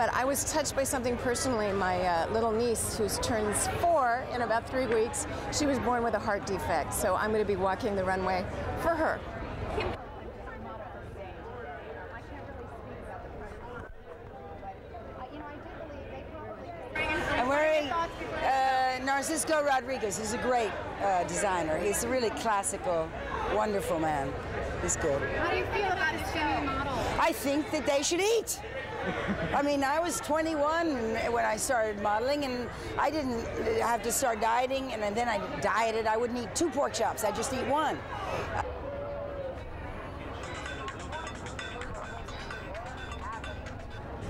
But I was touched by something personally. My uh, little niece, who turns four in about three weeks, she was born with a heart defect. So I'm going to be walking the runway for her. I'm wearing uh, Narciso Rodriguez. He's a great uh, designer. He's a really classical, wonderful man. He's good. How do you feel about his female model? I think that they should eat. I mean, I was 21 when I started modeling, and I didn't have to start dieting, and then I dieted. I wouldn't eat two pork chops. I just eat one.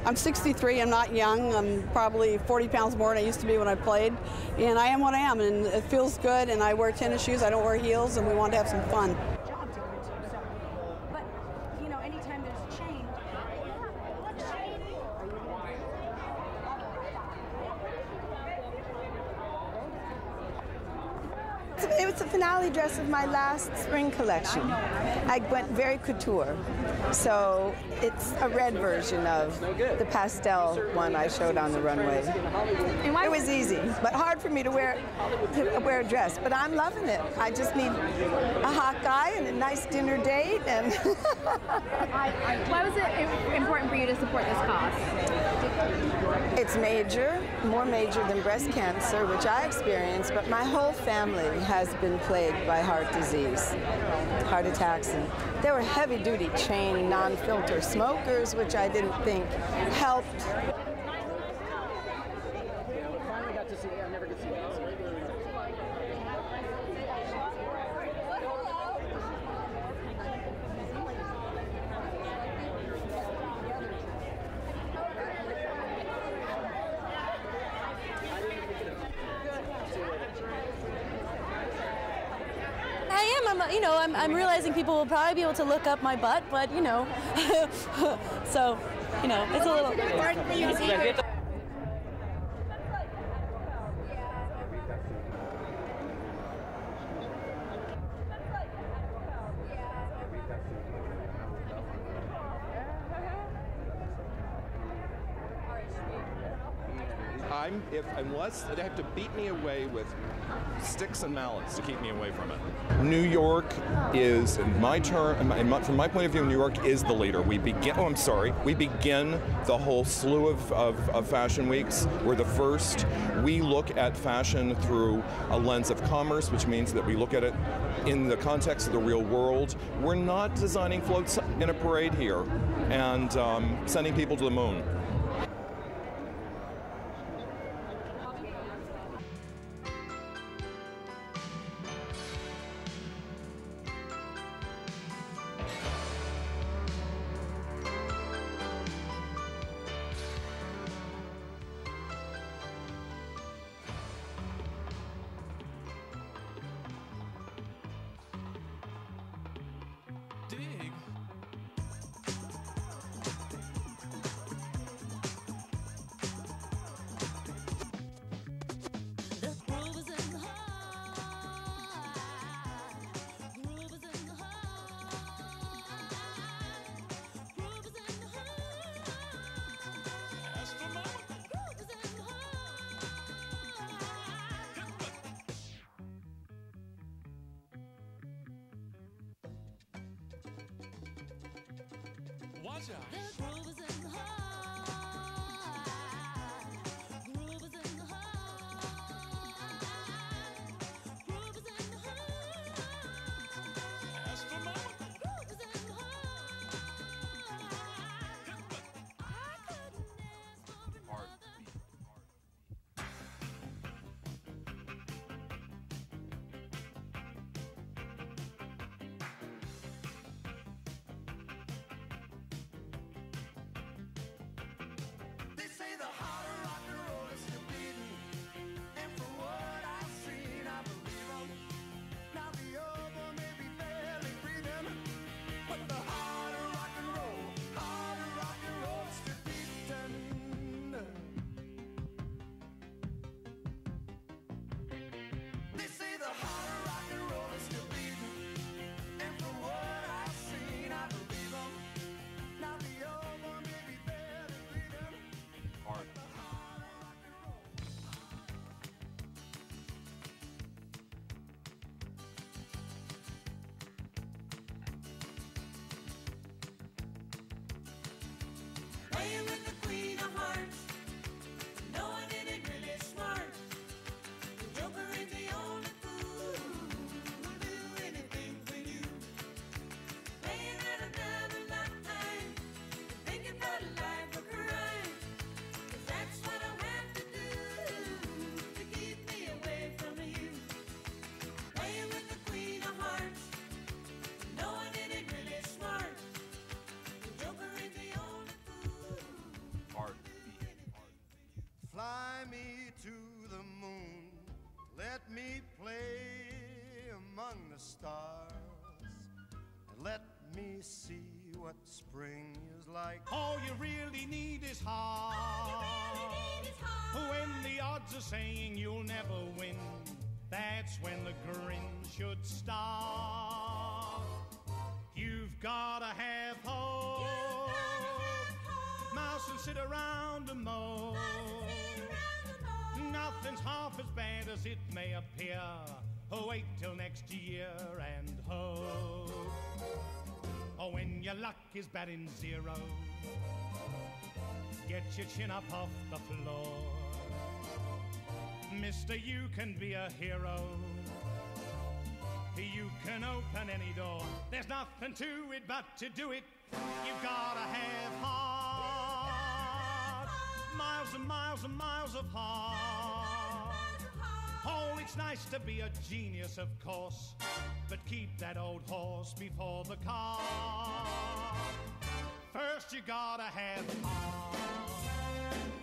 I'm 63. I'm not young. I'm probably 40 pounds more than I used to be when I played. And I am what I am, and it feels good. And I wear tennis shoes. I don't wear heels, and we want to have some fun. But, you know, anytime there's change. It was the finale dress of my last spring collection. I went very couture. So it's a red version of the pastel one I showed on the runway. It was easy, but hard for me to wear to wear a dress. But I'm loving it. I just need a hot guy and a nice dinner date and Why was it important for you to support this cause? It's major, more major than breast cancer, which I experienced, but my whole family has been plagued by heart disease, heart attacks, and they were heavy duty chain, non filter smokers, which I didn't think helped. You know, I'm, I'm realizing people will probably be able to look up my butt, but you know, so, you know, it's a little. I'm if unless they have to beat me away with sticks and mallets to keep me away from it. New York is, in my my, from my point of view, New York is the leader. We begin. Oh, I'm sorry. We begin the whole slew of, of, of fashion weeks. We're the first. We look at fashion through a lens of commerce, which means that we look at it in the context of the real world. We're not designing floats in a parade here and um, sending people to the moon. Watch out. Let me play among the stars and let me see what spring is like. All you really need is heart. When the odds are saying you'll never win, that's when the grin should start. You've gotta have hope. Mouse and sit around and mow. Nothing's half as bad as it may appear. Wait till next year and hope. Oh, when your luck is bad in zero, get your chin up off the floor. Mister, you can be a hero. You can open any door. There's nothing to it but to do it. You've gotta have heart. Miles and miles and miles of heart. Oh, it's nice to be a genius, of course, but keep that old horse before the car. First, you gotta have heart.